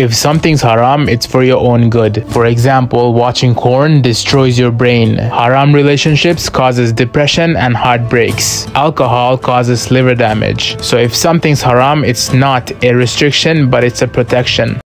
If something's haram, it's for your own good. For example, watching porn destroys your brain. Haram relationships causes depression and heartbreaks. Alcohol causes liver damage. So if something's haram, it's not a restriction, but it's a protection.